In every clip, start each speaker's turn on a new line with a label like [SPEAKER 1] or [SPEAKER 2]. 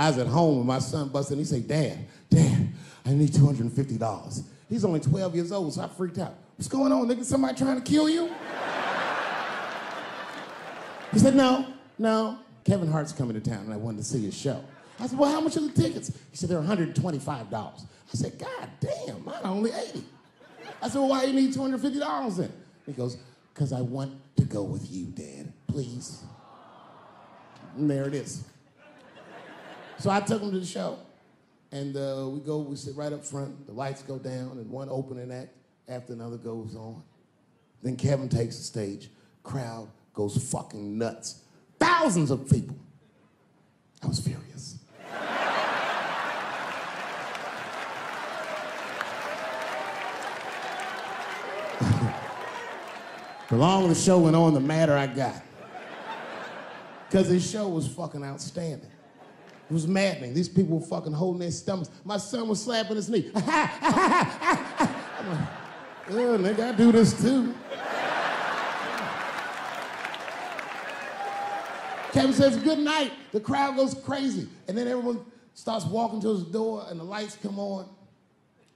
[SPEAKER 1] I was at home and my son busted and he said, Dad, Dad, I need $250. He's only 12 years old, so I freaked out. What's going on, nigga? Somebody trying to kill you? he said, No, no. Kevin Hart's coming to town and I wanted to see his show. I said, Well, how much are the tickets? He said, They're $125. I said, God damn, mine are only 80 I said, Well, why do you need $250 then? He goes, Because I want to go with you, Dad. Please. And there it is. So I took him to the show. And uh, we go, we sit right up front, the lights go down, and one opening act after another goes on. Then Kevin takes the stage, crowd goes fucking nuts. Thousands of people. I was furious. the longer the show went on, the madder I got. Because his show was fucking outstanding. It was maddening. These people were fucking holding their stomachs. My son was slapping his knee. I'm like, oh, nigga, I do this too. Kevin says, good night. The crowd goes crazy. And then everyone starts walking to his door and the lights come on.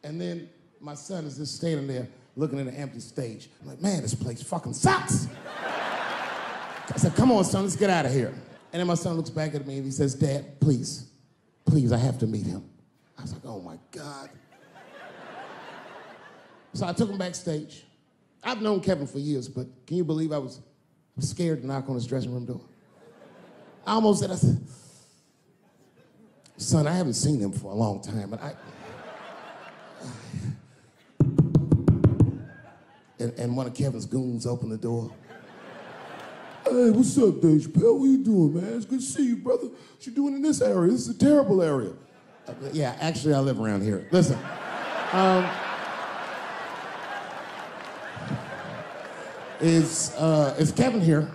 [SPEAKER 1] And then my son is just standing there looking at an empty stage. I'm like, man, this place fucking sucks. I said, come on, son, let's get out of here. And then my son looks back at me and he says, Dad, please, please, I have to meet him. I was like, oh my God. so I took him backstage. I've known Kevin for years, but can you believe I was scared to knock on his dressing room door? I almost said, I said, son, I haven't seen him for a long time, but I. And, and one of Kevin's goons opened the door. Hey, what's up, Dave Chappelle? What you doing, man? It's good to see you, brother. What you doing in this area? This is a terrible area. Yeah, actually, I live around here. Listen. Um, is, uh, is Kevin here?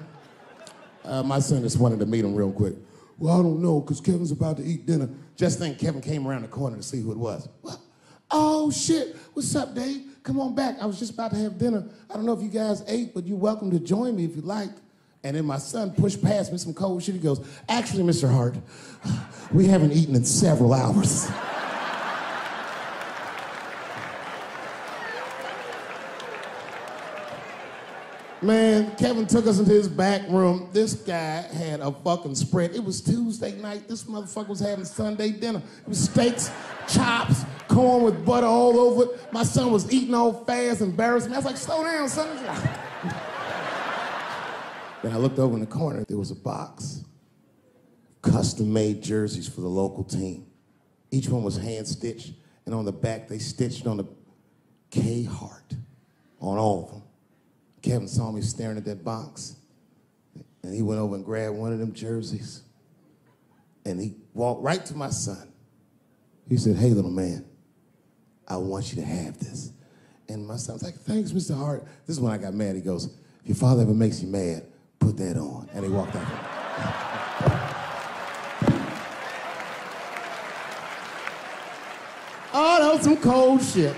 [SPEAKER 1] Uh, my son just wanted to meet him real quick. Well, I don't know, because Kevin's about to eat dinner. Just think Kevin came around the corner to see who it was. What? Oh, shit. What's up, Dave? Come on back. I was just about to have dinner. I don't know if you guys ate, but you're welcome to join me if you like. And then my son pushed past me some cold shit. He goes, Actually, Mr. Hart, we haven't eaten in several hours. Man, Kevin took us into his back room. This guy had a fucking spread. It was Tuesday night. This motherfucker was having Sunday dinner. It was steaks, chops, corn with butter all over it. My son was eating all fast, embarrassing me. I was like, slow down, son. Then I looked over in the corner. There was a box, custom-made jerseys for the local team. Each one was hand-stitched, and on the back, they stitched on the K Hart on all of them. Kevin saw me staring at that box, and he went over and grabbed one of them jerseys, and he walked right to my son. He said, Hey, little man, I want you to have this. And my son was like, Thanks, Mr. Hart. This is when I got mad. He goes, If your father ever makes you mad, put that on. And he walked out. oh, that was some cold shit.